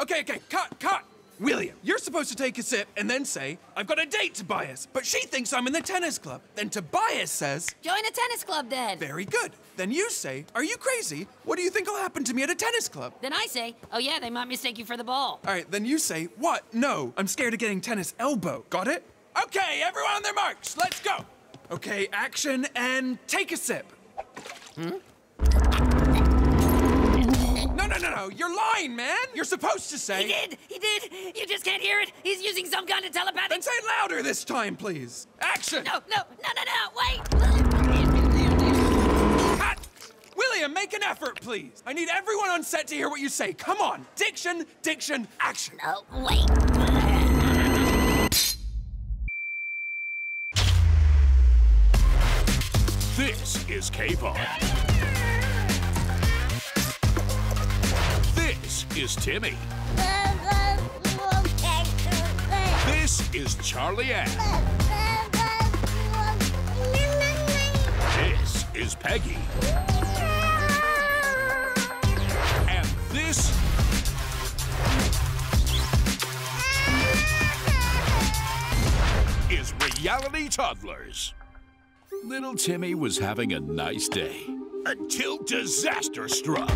Okay, okay, cut, cut! William, you're supposed to take a sip and then say, I've got a date, Tobias, but she thinks I'm in the tennis club. Then Tobias says, Join a tennis club then. Very good. Then you say, Are you crazy? What do you think will happen to me at a tennis club? Then I say, oh yeah, they might mistake you for the ball. All right, then you say, What? No, I'm scared of getting tennis elbow. Got it? Okay, everyone on their marks, let's go. Okay, action and take a sip. Hmm? No, no, no, no, you're lying, man. You're supposed to say. He did! He did! You just can't hear it! He's using some kind of telepathic... Then say it louder this time, please. Action! No, no, no, no, no, wait! Cut! William, make an effort, please. I need everyone on set to hear what you say. Come on. Diction, diction, action. No, wait. This is K-pop. Is Timmy. This is Charlie Ann. This is Peggy. And this is Reality Toddlers. Little Timmy was having a nice day until disaster struck.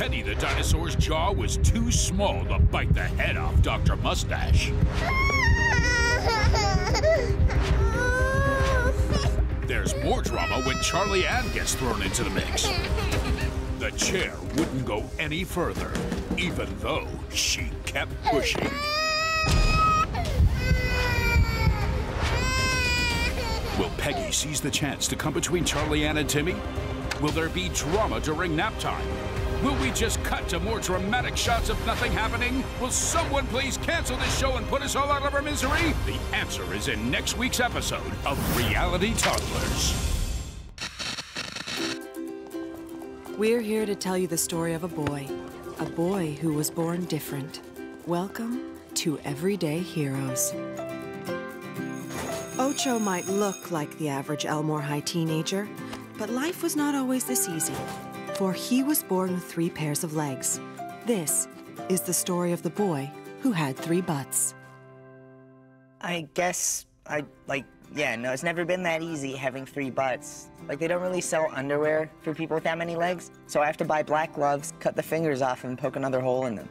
Teddy the dinosaur's jaw was too small to bite the head off Dr. Mustache. There's more drama when Charlie Ann gets thrown into the mix. The chair wouldn't go any further, even though she kept pushing. Will Peggy seize the chance to come between Charlie Ann and Timmy? Will there be drama during nap time? Will we just cut to more dramatic shots of nothing happening? Will someone please cancel this show and put us all out of our misery? The answer is in next week's episode of Reality Toddlers. We're here to tell you the story of a boy. A boy who was born different. Welcome to Everyday Heroes. Ocho might look like the average Elmore High teenager, but life was not always this easy. For he was born with three pairs of legs. This is the story of the boy who had three butts. I guess I like yeah, no, it's never been that easy having three butts. Like they don't really sell underwear for people with that many legs, so I have to buy black gloves, cut the fingers off and poke another hole in them.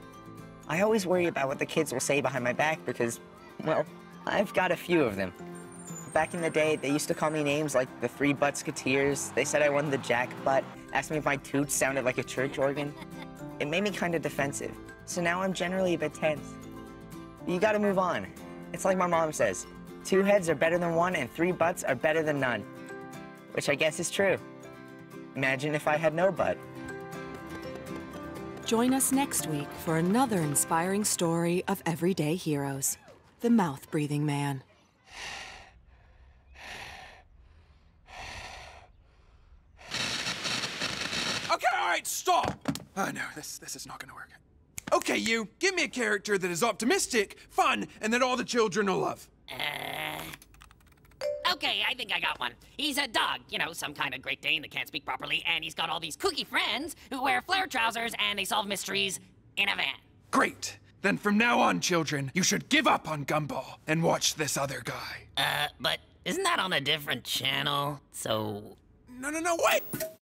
I always worry about what the kids will say behind my back because well, I've got a few of them. Back in the day, they used to call me names like the Three Buttsketeers. They said I won the Jack Butt, asked me if my toots sounded like a church organ. It made me kind of defensive, so now I'm generally a bit tense. You gotta move on. It's like my mom says, two heads are better than one and three butts are better than none. Which I guess is true. Imagine if I had no butt. Join us next week for another inspiring story of everyday heroes the mouth breathing man. Okay, all right, stop. Oh no, this this is not gonna work. Okay, you, give me a character that is optimistic, fun, and that all the children will love. Uh, okay, I think I got one. He's a dog, you know, some kind of Great Dane that can't speak properly, and he's got all these kooky friends who wear flare trousers and they solve mysteries in a van. Great. Then from now on, children, you should give up on Gumball and watch this other guy. Uh, but isn't that on a different channel? So. No, no, no, wait!